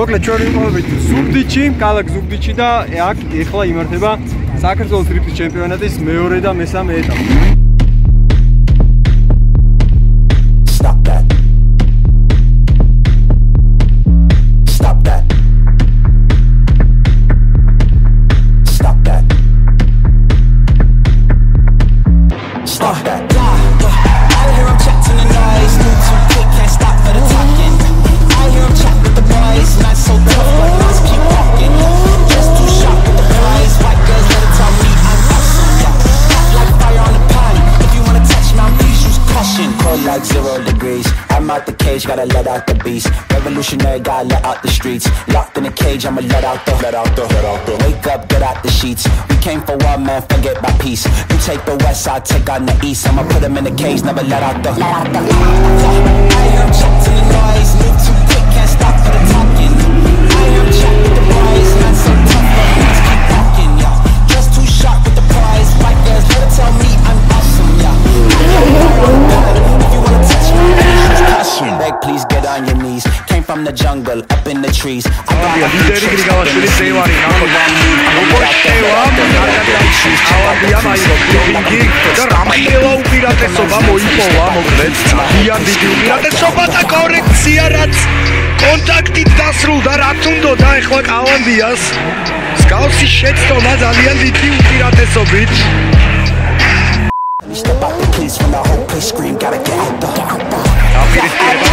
მოკლედ ჩვენ ვიყავით ზუგდიდში, კალაკ ზუგდიდში და აქ ეხლა იმართება საქართველოს დრიფტის ჩემპიონატის მეორე და მესამე ეტაპი. Gotta let out the beast. Revolutionary, gotta let out the streets. Locked in a cage, I'ma let out the, let out the, let out the. Wake up, get out the sheets. We came for one man, forget my peace. You take the west side, take on the east. I'ma put him in the cage, never let out the, let out the. I him check to the noise, move too quick, can't stop for the talking. I him check with the boys, man so tough, but let's keep walking, yeah. Just too sharp with the prize, girls, better tell me I'm awesome, yeah. If you wanna touch me passion Beg please get on your knees Came from the jungle up in the trees I got a ლიდერი გრიგალაშვილი სეივარი როგორც შევა ავადია მაიო ბინგი და რამხელა უპირატესობა მოიპოვა მოკლედ ძალიან დიდი უპირატესობა და კორექცია რაც კონტაქტით დასრულდა რაც უნდოდა ეხლა კავანდიას სკაუსის შეცდომა ძალიან დიდი უპირატესობით Step out the kids when the whole place scream, gotta get out the, get out the.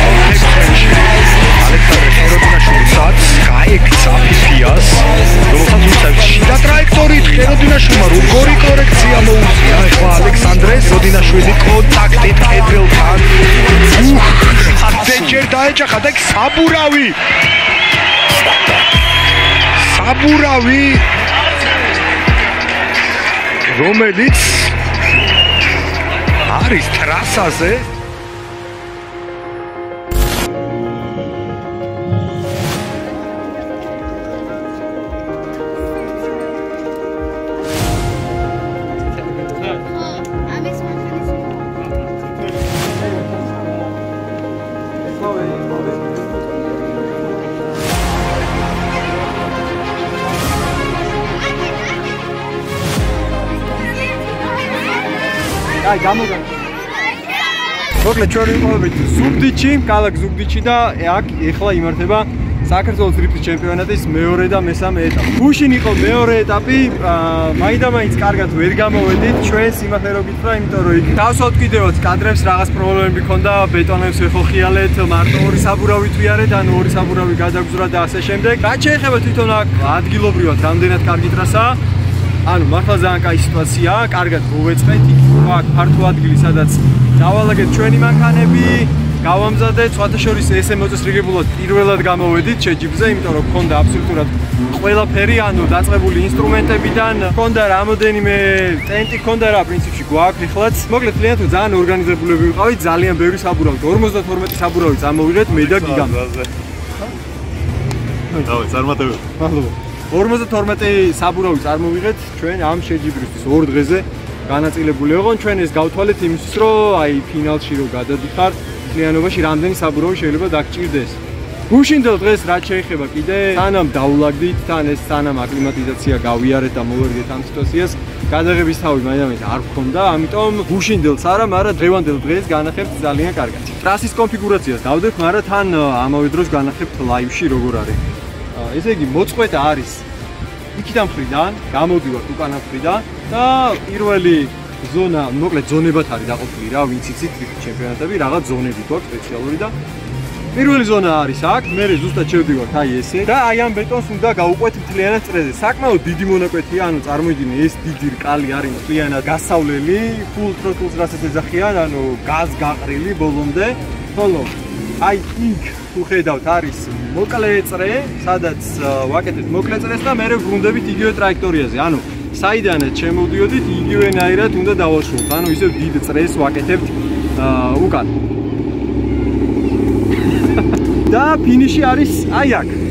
ტრაექტორით ხეროდინაშვილმა როგორი კორექცია მოუწია ახლა ალექსანდრეს როდინაშვილი კონტაქტით კედელთან ათჯერ დაეჭახა და საბურავი საბურავი რომელიც არის ტრასაზე აი გამოგა მოკლედ ჩვენ ვიყავით ზუგდიდში, კალაკ ზუგდიდში და აქ ეხლა იმართება საქართველოს დრიფტის ჩემპიონატის მეორე და მესამე ეტაპი. გუშინ იყო მეორე ეტაპი, მაინდა-მაინც კარგად ვერ გამოვედით ჩვენს იმათე რო გითხრა, იმიტომ რომ იქ დავსვათ კიდევაც კადრებს რაღაც პრობლემები ქონდა, ბეტონებს ეხოხიალეთ, მარტო ორი საბურავი თვიარეთ, ანუ ორი საბურავი გადაგზურა და ასე შემდეგ. რაც შეეხება თვითონ აქ ადგილობრივად რამდენად კარგი ტრასაა, ანუ მართლა ძალიან კაი სიტუაციაა, კარგად მოვეწყეთ, აქ ფართო ადგილი, სადაც დავალაგეთ ჩვენი მანქანები, გავამზადეთ, სხვათა შორის ესე მოწესრიგებულად პირველად გამოვედით შეჯიბზე, იმიტომ რომ გქონდა აბსოლუტურად ყველაფერი, ანუ დაწყებული ინსტრუმენტებიდან, გქონდა რამოდენიმე ტენტი, გქონდა რა პრინციპში გვაქვს ეხლაც. მოკლედ ძალიან თუ ძალიან ორგანიზებულები ვიყავით, ძალიან ბევრი საბურავი, 52 საბურავი წამოვიღეთ მე და გიგამ. დავე, წარმატებები. მადლობა. 52 საბურავი წარმოვიღეთ. ჩვენ ამ შეჯიბრისთვის ორ დღეზე განაწილებული ოღონ ჩვენ ეს გავთვალეთ იმისთვის რომ აი ფინალში რო გადადიხარ კლიანობაში რამდენი საბურავი შეიძლება დაგჭირდეს. გუშინდელ დღეს რაც შეიძლება კიდე სანამ დაულაგდით თან ეს სანამ აკლიმატიზაცია გავიარეთ და მოვერგეთ ამ სიტუაციას გადაღების თავი მაინც არ გქონდა ამიტომ გუშინდელს არა მაგრამ დღევანდელ დღეს განახებთ ძალიან კარგად. ტრასის კონფიგურაციას დავდეთ მაგრამ თან ამავე დროს განახებთ ლაივში როგორ არის ესე იგი მოწყვეტა არის იქიდან ხრიდან, გამოდივართ უკანა ხრიდან და პირველი ზონა, მოკლედ ზონებად არის დაყოფილი რა, ვინც იცით ჩემპიონატები, რაღაც ზონები გვაქვს სპეციალური და პირველი ზონა არის აქ, მე ზუსტად შევდივართ აი ესე და აი ამ ბეტონს უნდა გავუყვეთ მთლიანად წრეზე. საკმაოდ დიდი მონაკვეთია, ანუ წარმოიდგინე ეს დიდი რკალი არის მთლიანად გასავლელი, full throttle-ს რასაც ეძახიან, ანუ გაზ გაყრილი ბოლომდე. ხოლო აი იქ თუ ხედავთ არის მოკლე წრე, სადაც ვაკეთებთ მოკლე წრეს და მე გვუნდებით იგივე ტრაექტორიაზე. ანუ საიდანაც შემოვდიოდით, იგივენაირად უნდა დავაშვოთ. ანუ ისევ დიდ წრეს ვაკეთებთ უკან. და ფინიში არის აი აქ.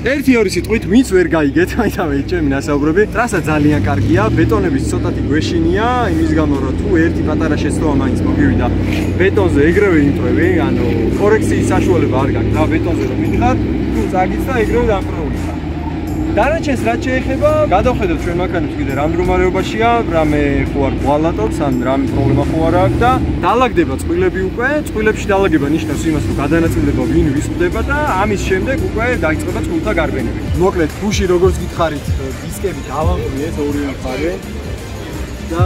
ერთი ორი სიტყვით ვინც ვერ გაიგეთ, აი და მე ჩემი ნასაუბრები. ტრასა ძალიან კარგია, ბეტონების ცოტათი გვეშინია, იმის გამო რომ თუ ერთი პატარა შეცდომა მაინც მოგივიდა ბეტონზე ეგრევე იმტრები, ანუ კორექციის საშუალება არ გაქვს. და ბეტონზე რომ მითხარ, თუ წაგიც და ეგრევე დამყროული ხარ. დანარჩენს რაც შეეხება, გადავხედოთ ჩვენ მანქანებს კიდე რამ მდგომარეობაშია, რამე ხო არ გვალატობს, ან რამე პრობლემა ხო არ აქვს და დაალაგდება წყვილები უკვე, წყვილებში დაალაგება ნიშნავს იმას, რომ გადანაწილდება ვინ ვის ხდება და ამის შემდეგ უკვე დაიწყება წყვილთა გარბენები. მოკლედ, გუში როგორც გითხარით, დისკები დავამყრიეთ ორივე მხარე და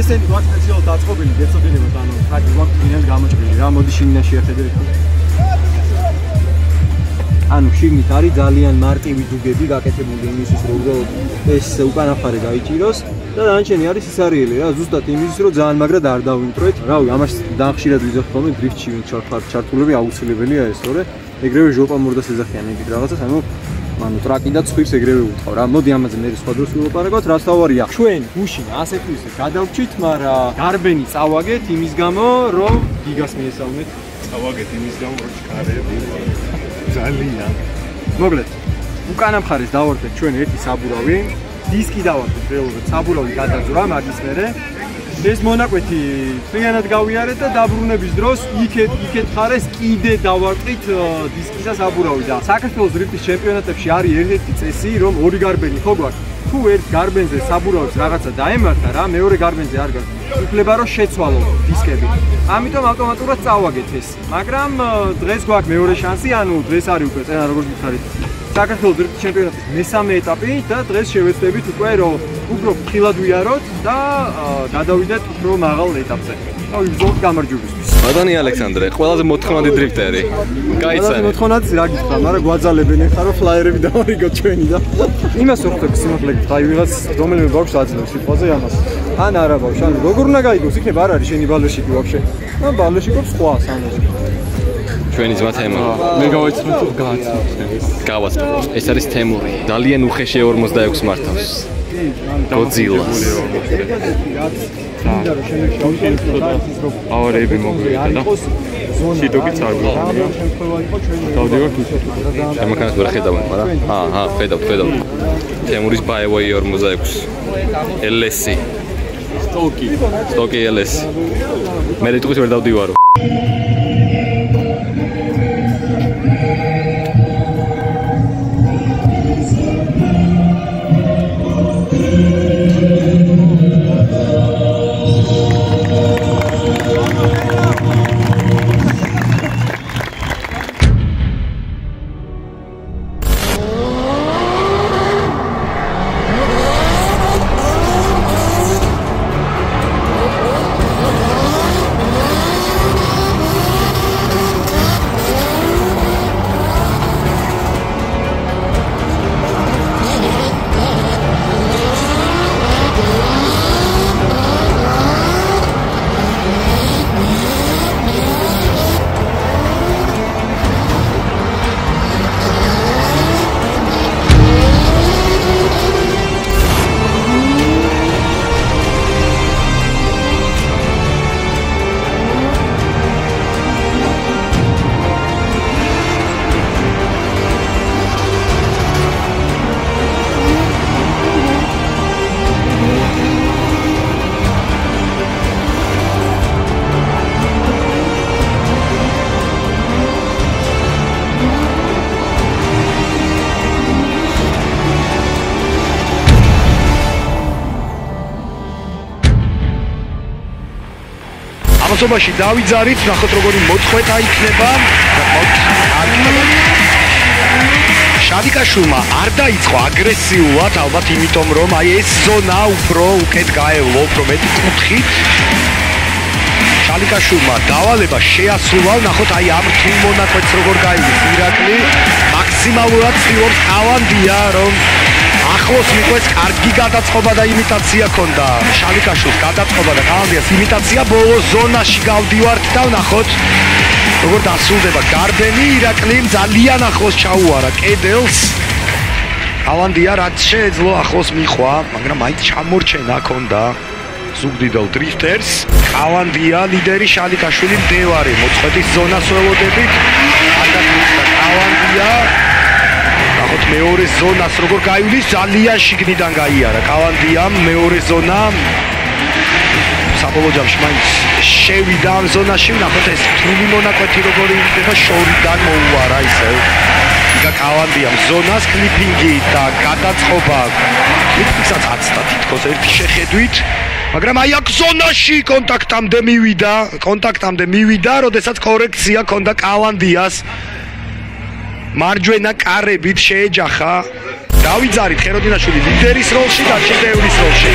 ესენი ვარ სპეციალურად დაწყობილი გეცოდინებათ ანუ ხადი ვარ ძალიან გამოჭრილი რა მოდი შინიდან შეხედეთ ანუ შიგნით არის ძალიან მარტივი დუგები გაკეთებული იმისთვის რომ ეს უკანა მხარე გაიჭიროს და დანარჩენი არის ისარიელი რა ზუსტად იმისთვის რომ ძალიან მაგრად არ დავიმტროეთ რავი ამას დაახშირად ვიზახ ხოლმე დრიფტში ვინ ჩარხარ ჩართულები აუცილებელია ეს თორე ეგრევე ჟოპა მურდა სეზახიანი იქით რაღაცას ანუ ანუ ტრაკი და ცხვირს ეგრევე უთხოვ რა. მოდი ამაზე მე სხვა დროს ვილაპარაკოთ რა თავარია ჩვენ გუშინ ასე თუ ისე გადავჭით მაგრამ გარბენი წავაგეთ იმის გამო რომ გიგას მიესალმეთ. წავაგეთ იმის გამო რომ ჩქარები ძალიან. მოკლედ. უკანა მხარეს დავარდეთ ჩვენ ერთი საბურავი. დისკი დავარდეთ რეალურად საბურავი გადაძვრა მაგის მერე. ეს მონაკვეთი ფრიანად გავიარეთ და დაბრუნების დროს იქეთ იქეთ ხარეს კიდე დავარტყით დისკის და საბურავი და საქართველოს რიფტის ჩემპიონატებში არის ერთ-ერთი წესი რომ ორი გარბენი ხო გვაქვს თუ ერთ გარბენზე საბურავს რაღაცა დაემართა რა მეორე გარბენზე არ გაქვს უფლება რომ შეცვალო დისკები. ამიტომ ავტომატურად წავაგეთ ეს. მაგრამ დღეს გვაქვს მეორე შანსი, ანუ დღეს არის უკვე წენა როგორც გითხარით. საქართველოს დრიფტ ჩემპიონატის მესამე ეტაპი და დღეს შევეცდებით უკვე რომ უფრო ფრთხილად ვიაროთ და გადავიდეთ უფრო მაღალ ეტაპზე. აი, ზოგ გამარჯვებისთვის. ბატონი ალექსანდრე, ყველაზე მოთხოვნადი დრიფტერი. გაიცანი. ყველაზე მოთხოვნადი რა გითხრა, მაგრამ გვაძალებენ ახლა რომ ფლაიერები დავარიგოთ ჩვენი და იმას ვხვდები სიმართლე გითხრა, აი ვიღაც რომელიმე ბავშვს აძლევს სიტყვაზე ამას. ან არა ბავშვ, ან როგორ უნდა გაიგოს, იქნება არ არის შენი ბალეშიკი ვაფშე. ან ბალეშიკობს სხვა სანოს. ჩვენი ძმა თემა. მე გავაიცნო თუ გააცნო. გავაცნო. ეს არის თემური. ძალიან უხეში 46 მართავს. გოძილას. ავარები მოგვიდა და სიტოკიც არ გვაქვს. დავდივართ უსეთ. შემოქმნას ვერ ხედავთ, მაგრამ აა, აა, ხედავთ, ხედავთ. თემურის ბაევოი 46. LS. სტოკი. სტოკი LS. მე რიტყვის ვერ დავდივარო. ამასობაში დავიძარით, ნახოთ როგორი მოწყვეტა იქნება. შადიკაშულმა არ დაიწყო აგრესიულად, ალბათ იმიტომ რომ აი ეს ზონა უფრო უკეთ გაევლო, უფრო მეტი კუთხით. შადიკაშულმა დავალება შეასრულა, ნახოთ აი ამ თულ მონაკვეთს როგორ გაიგებს ირაკლი. მაქსიმალურად ცდილობს ავანდია რომ ახლოს მიყვეს კარგი გადაწყობა და იმიტაცია ქონდა შალიკაშვილს გადაწყობა და კალანდიას იმიტაცია ბოლო ზონაში გავდივართ და ვნახოთ როგორ დასრულდება გარბენი ირაკლიმ ძალიან ახლოს ჩაუარა კედელს. კალანდია რაც შეეძლო ახლოს მიხვა მაგრამ აი ჩამორჩენა ქონდა ზუგდიდელ დრიფტერს კალანდია ლიდერი შალიკაშვილი მდევარი მოწყვეტის ზონას ველოდებით აკადემიკა კალანდია ნახოთ მეორე ზონას როგორ გაივლის ძალიან შიგნიდან გაიარა კავანდიამ მეორე ზონა საბოლოო ჯამში მაინც შევიდა ამ ზონაში, ნახოთ ეს თული მონაკვეთი როგორი იქნება შორიდან მოუარა ისევ. იგა კალანდიამ ზონას კლიპინგი და გადაწყობა. კლიპინგსაც აცდა თითქოს ერთი შეხედვით. მაგრამ აი აქ ზონაში კონტაქტამდე მივიდა, კონტაქტამდე მივიდა, როდესაც კორექცია ქონდა კალანდიას. მარჯვენა კარებით შეეჯახა. დავიძარით ხეროდინაშვილი ლიდერის როლში და ჩიტეურის როლში.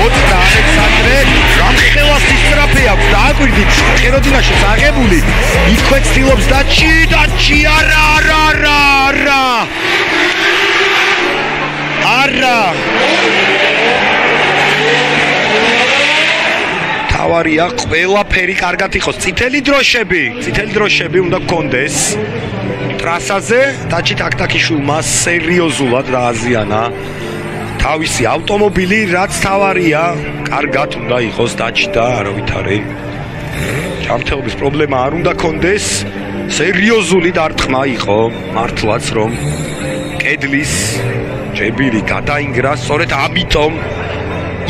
20 ალექსანდრე გამხელას ისტრაფე აქვს და აკვირდით ხეროდინაშვილს აღებული. იქვე ცდილობს და ჩი და ჩი არა არა არა არა. არა. თავარია ყველაფერი კარგად იყოს წითელი დროშები წითელი დროშები უნდა გქონდეს ტრასაზე. დაჩი ტაქტაკიშვილმა სერიოზულად დააზიანა. თავისი ავტომობილი რაც თავარია კარგად უნდა იყოს დაჩი და არავითარი ჯანმრთელობის პრობლემა არ უნდა კონდეს სერიოზული დარტყმა იყო მართლაც რომ კედლის ჯებირი გადაინგრა. სწორედ ამიტომ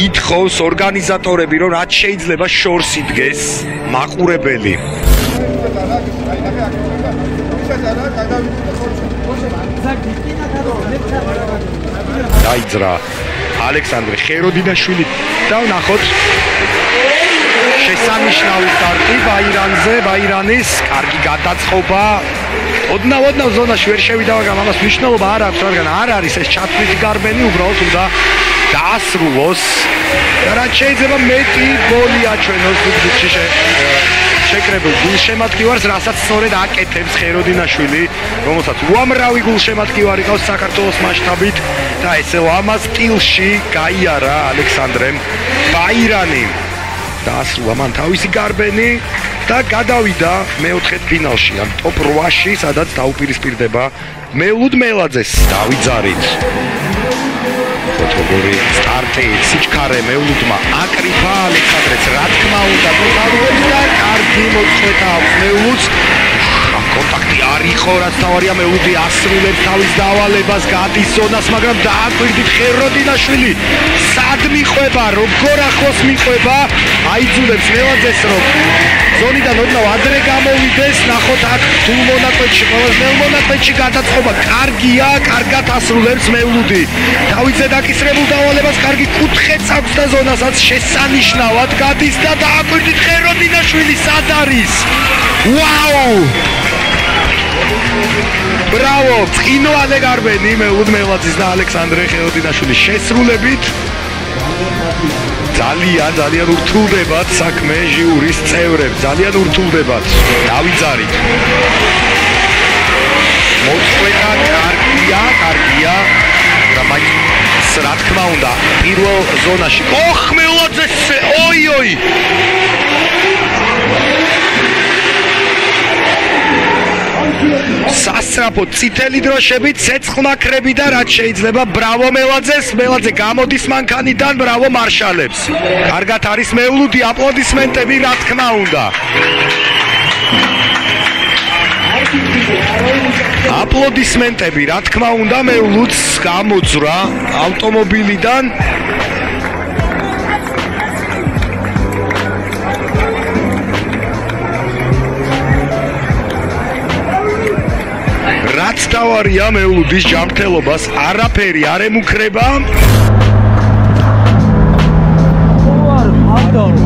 ითხოვს ორგანიზატორები რომ რაც შეიძლება შორს იდგეს მაყურებელი დაიძრა ალექსანდრე ხეროდინაშვილი და ნახოთ შესანიშნავი სტარტი ბაირანზე ბაირანის კარგი გადაწყობა. ოდნა ოდნა ზონაში ვერ შევიდა მაგრამ ამას მნიშვნელობა არ აქვს რადგან არ არის ეს ჩათვლითი გარბენი უბრალოდ უნდა დაასრულოს. და რაც შეიძლება მეტი გოლი აჩვენოს ფუტბოლში შეკრებულ გულშემატკივარს, რასაც სწორედ აკეთებს ხეროდინაშვილი, რომელსაც უამრავი გულშემატკივარი ყავს საქართველოს მასშტაბით და ესე ლამაზ სტილში გაიარა ალექსანდრემ ბაირანი. დაასრულა მან თავისი გარბენი და გადავიდა მეოთხე ფინალში, ან ტოპ 8-ში, სადაც დაუპირისპირდება მელუდ მელაძეს. დავიძარით. ფოტოგორი სტარტი სიჩქარე მეულუდმა აკრიფა ალექსანდრეს რა თქმა უნდა გოლდარულებს და კარგი მოწყვეტა აქვს მეულუდს კონტაქტი არ იყო რაც თავარია მეულუდი ასრულებს თავის დავალებას გადის ზონას მაგრამ დააკვირდით ხეროდინაშვილი. სად მიყვება როგორ ახლოს მიყვება აიძულებს მელაძეს რომ ზონიდან ოდნავ ადრე გამოვიდეს ნახოთ აქ თუ მონაკვეთში ყოველ მელ მონაკვეთში გადაწყობა. კარგია კარგად ასრულებს მეულუდი თავიზე დაკისრებულ დავალებას კარგი კუთხეც აქვს და ზონასაც შესანიშნავად გადის და დააკვირდით ხეროდინაშვილი სად არის ვაუ ბრავო წინვალე გარბენი მეულუდ მელაძის და ალექსანდრე ხეროდინაშვილის შესრულებით ძალიან ძალიან ურთულდებათ საქმე ჟიურის წევრებს. ძალიან ურთულდებათ. დავიძარით მოწყვეტა კარგია კარგია. მაინც რა თქმა უნდა პირველ ზონაში. ოხ მეულაძეს სასწრაფო წითელი დროშები ცეცხლმაქრები და რაც შეიძლება ბრავო მელაძეს მელაძე გამოდის მანქანიდან ბრავო მარშალებს. კარგად არის მეულუდი აპლოდისმენტები რა თქმა უნდა. აპლოდისმენტები რა თქმა უნდა მეულუდს გამოძრა ავტომობილიდან რაც დავარია მეულუდის ჯანმრთელობას არაფერი არ ემუქრება. როგორი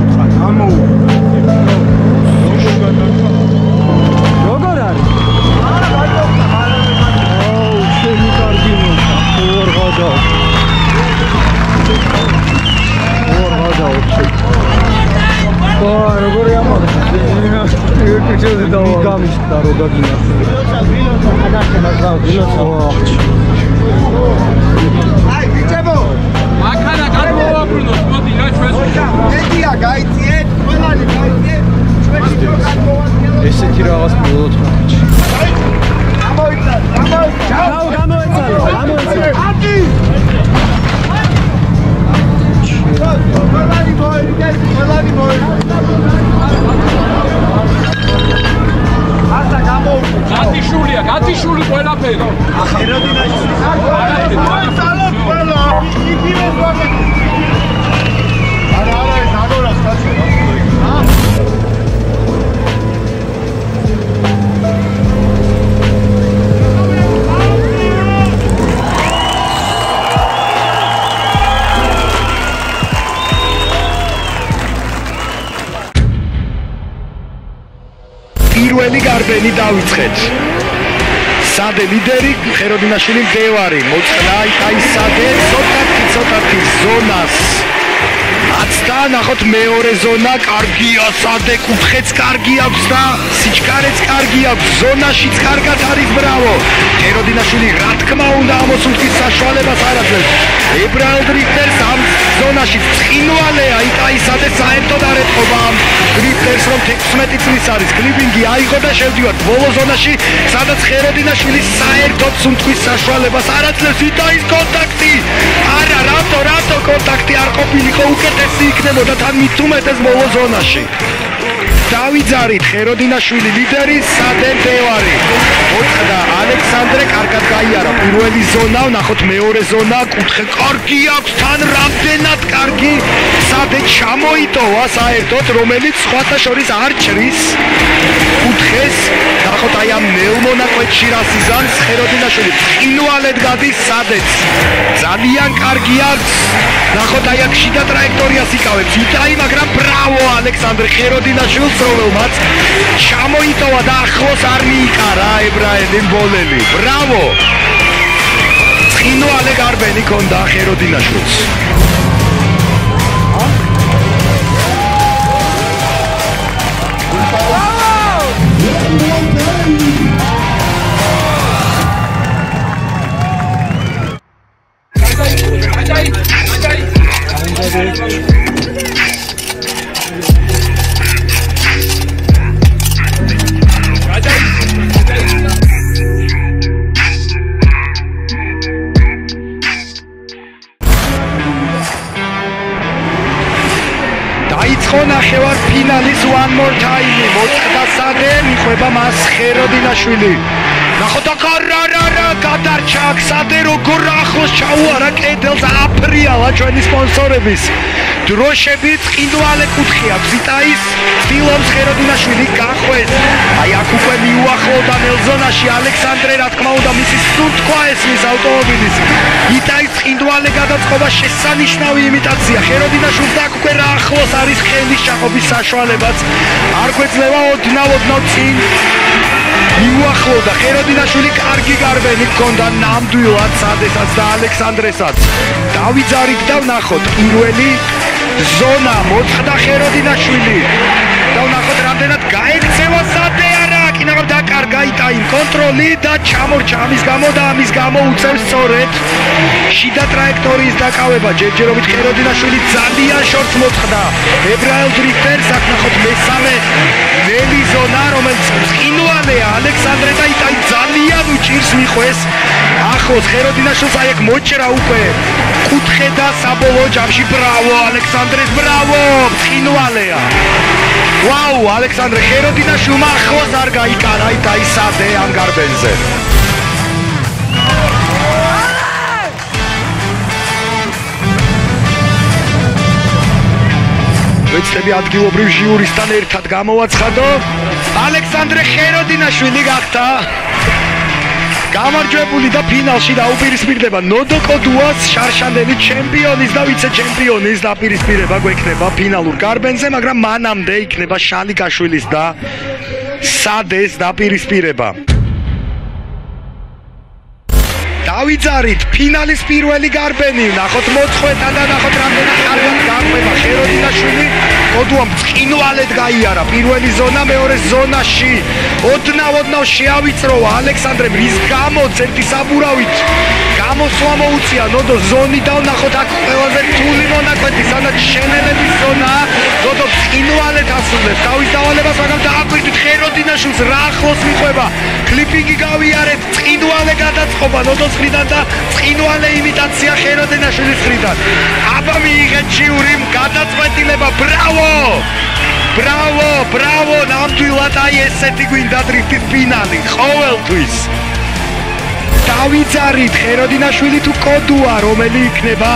Führerausbildung პირველი გარბენი დავიწყეთ. სადე ლიდერი ხეროდინაშვილი მდევარი მოწყდა აი სადე ცოტათი ცოტათი ზონას აცდა ნახოთ მეორე ზონა კარგია სადე კუთხეც კარგი აქვს და სიჩქარეც კარგი აქვს ზონაშიც კარგად არის ბრავო. ხეროდინაშვილი რა თქმა უნდა ამოსულთის საშუალებას არ აძლევს ებრაელ დრიფტერს ამ ზონაში წინვალეა იკაი სადე საერთოდ არ ეთყობა ამ დრიფტერს რომ 16 წლის არის კლიპინგი აიღო და შევდივართ. ბოლო ზონაში სადაც ხეროდინაშვილი საერთოდ სუნთქვის საშუალებას არ აძლევს იტაის კონტაქტი არა ყოფილიყო უკეთესი იქნებოდა თან მით უმეტეს ბოლო ზონაში დავიძარით ხეროდინაშვილი ლიდერი სადენ დევარი. მოწყდა ალექსანდრე კარგად გაიარა პირველი ზონა ნახოთ მეორე ზონა კუთხე კარგი აქვს თან რამდენად კარგი? სადე ჩამოიტოვა საერთოდ რომელიც სხვათა შორის არ ჭრის კუთხეს ნახოთ აი ამ ნელმონაკვეთში რა სიზანს ხეროდინაშვილი ყინვალედ გადის სადეც. ძალიან კარგი აქვს. ნახოთ აი აქ შიდა ტრაექტორიას იკავებს. იტაი მაგრამ ბრავო ალექსანდრე ხეროდინაშვილს პრობლემაც ჩამოიტოვა და ახლოს არ მიიკარა ებრაელი ბოლელი ბრავო! წინვალე გარბენი ქონდა ხეროდინაშვილს დაიწყო მიხვება მას ხეროდინაშვილი ნახოთ აკარარარა გადარჩა სადე როგორ ახლოს ჩაუარა კედელს აფრიალა ჩვენი სპონსორების. დროშები წინვალე კუთხე აქვს იტაის ფილმს ხეროდინაშვილი გახვეს აი აქ უკვე მიუახლოვდა ნელზონაში ალექსანდრე რა თქმა უნდა მისი სუნთქვა ესმის ავტომობილის. იტაის წინვალე გადაწყობა შესანიშნავი იმიტაცია. ხეროდინაშვილს აქ უკვე რა ახლოს არის ხელის ჩაყობის საშუალებაც. არ გვეძლევა ოდნავ ოდნავ წინ მიუახლოვდა ხეროდინაშვილი კარგი გარბენი ჰქონდა ნამდვილად სადესაც და ალექსანდრესაც. დავიძარით და ვნახოთ პირველი ზონა მოწყდა ხეროდინაშვილი იტაიმ კონტროლი და ჩამორჩა. ამის გამო და ამის გამო უწევს სწორედ შიდა ტრაექტორიის დაკავება. ჯერჯერობით ხეროდინაშვილი ძალიან შორტს მოწყდა. ებრაელ დრიფტერს აქ ნახოთ მესამე ნელი ზონა რომელიც ყინვალეა ალექსანდრე და იტაი ძალიან უჭირს მიყვეს. ახლოს ხეროდინაშვილს აი აქ მოჭრა უკვე. კუთხე და საბოლოო ჯამში. ბრავო ალექსანდრეს ბრავო ყინვალეა ვაუ ალექსანდრე ხეროდინაშვილმა ახლოს არ გაიკარა იტაი სადე ამ გარბენზე. ვეცდები ადგილობრივ ჟიურისთან ერთად გამოვაცხადო. ალექსანდრე ხეროდინაშვილი გახდა. გამარჯვებული და ფინალში დაუპირისპირდება ნოდო კოდუას შარშანდელი ჩემპიონის და ვიცე ჩემპიონის დაპირისპირება გვექნება ფინალურ გარბენზე მაგრამ მანამდე იქნება შალიკაშვილის და სადეს დაპირისპირება? დავიძარით ფინალის პირველი გარბენი ნახოთ მოწყვეტა და ნახოთ რამდენად კარგად გაყვება ხეროდინაშვილი კოდუამ წინვალედ გაიარა პირველი ზონა მეორე ზონაში. ოდნავ ოდნავ შეავიწროვა ალექსანდრემ რის გამოც ერთი საბურავით გამოსვლა მოუწია ნოდო ზონი და ნახოთ აქ ყველაზე რთული მონაკვეთი სადაც შენელების ზონა ნოდო წინვალედ ასრულებს თავის დავალებას მაგრამ დააკვირდით ხეროდინაშვილს რა ახლოს მიყვება კლიპინგი გავიარეთ წინვალე გადაწყობა ნოდოს მხრიდან და წინვალე იმიტაცია ხეროდინაშვილის მხრიდან. აბა მიიღეთ ჟიური გადაწყვეტილება. ბრავო! ბრავო, ბრავო, ნამდვილად აი ესეთი გვინდა დრიფტის ფინალი ყოველთვის. დავიძარით ხეროდინაშვილი თუ კოდუა, რომელი იქნება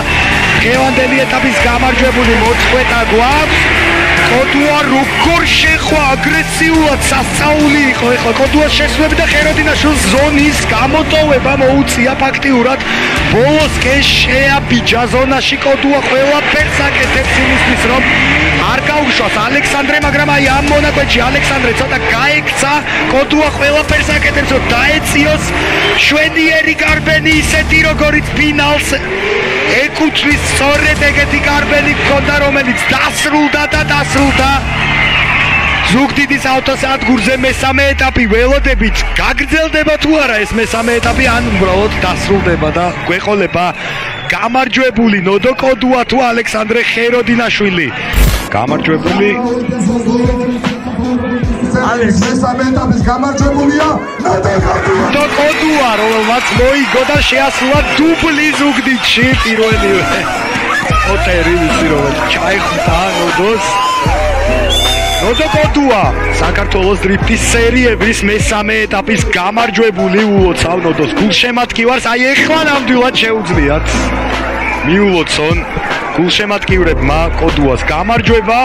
დღევანდელი ეტაპის გამარჯვებული მოწყვეტა გვაქვს. კოდუა როგორ შეხვა აგრესიულად სასწაული იყო? ეხლა კოდუას შესვები და ხეროდინაშვილს ზონის გამოტოვება მოუწია ფაქტიურად. ბოლოს კი შეაბიჯა ზონაში კოდუა ყველაფერს აკეთებს იმისთვის რომ არ გაუშვას ალექსანდრე მაგრამ აი ამ მონაკვეთში ალექსანდრე ცოტა გაექცა. კოდუა ყველაფერს აკეთებს რომ დაეციოს შვედიერი გარბენი ისეთი როგორიც ფინალს ეკუთვნის სწორედ ეგეთი გარბენი მქონდა რომელიც დასრულდა და დასრულდა. ზუგდიდის ავტოსადგურზე მესამე ეტაპი ველოდებით. გაგრძელდება თუ არა ეს მესამე ეტაპი? ან უბრალოდ დასრულდება და გვეყოლება გამარჯვებული ნოდო კოდუა თუ ალექსანდრე ხეროდინაშვილი. გამარჯვებული ალექს მესამე ეტაპის გამარჯვებულია ნატალკატია ნოდო კოდუა რომელმაც მოიგო და შეასრულა დუბლი ზუგდიდში პირველივე. ოტერი ვიცი რომ ჩაიხდა ნოდოს ნოდო კოდუა საქართველოს დრიფტის სერიების მესამე ეტაპის გამარჯვებული უოცავ ნოდოს გულშემატკივარს აი ეხლა ნამდვილად შეუძლიათ. მიულოცონ გულშემატკივრებმა კოდუას გამარჯვება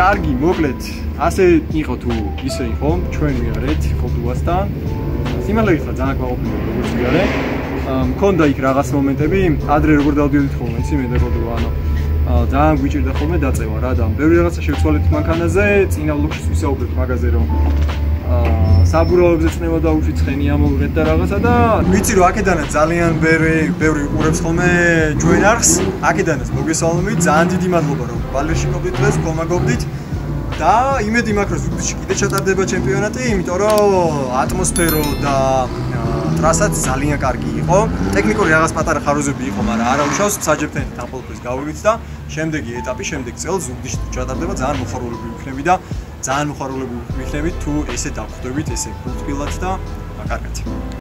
კარგი, მოკლედ, ასე იყო თუ ისე იყო, ჩვენ ვიარეთ კოდუასთან. სიმართლე გითხრა, ძალიან გვაყოფილი როგორც ვიარე. მქონდა იქ რაღაც მომენტები, ადრე როგორ დავდიოდით ხოლმე, იცი მე და კოდუა, ანუ ძალიან გვიჭირდა ხოლმე დაწევა რა და ბევრი რაღაცა შევცვალეთ მანქანაზე, წინა ბლოკში ვისაუბრეთ მაგაზე რომ საბურავებზე წნევა და უშვი ცხენი ამოვიღეთ და რაღაცა და ვიცი რომ აქედანაც ძალიან ბევრი ბევრი უყურებს ხოლმე ჩვენ არხს. აქედანაც მოგესალმებით. ძალიან დიდი მადლობა რომ ბალერშიკობდით დღეს გომაგობდით და იმედი მაქვს რომ კიდე ჩატარდება ჩემპიონატი იმიტომ რომ ატმოსფერო და ტრასაც ძალიან კარგი იყო. ტექნიკური რაღაც პატარა ხაროზები იყო მაგრამ არა უშავს. საჯებთან თან ყოველთვის გავივით და შემდეგი ეტაპი შემდეგ წელს ზუგდიდში ჩატარდება. ძალიან მოხარულები ვიქნები და ძალიან მოხარულები ვიქნებით თუ ესე დავხვდებით ესე ფულტფილად და კარგად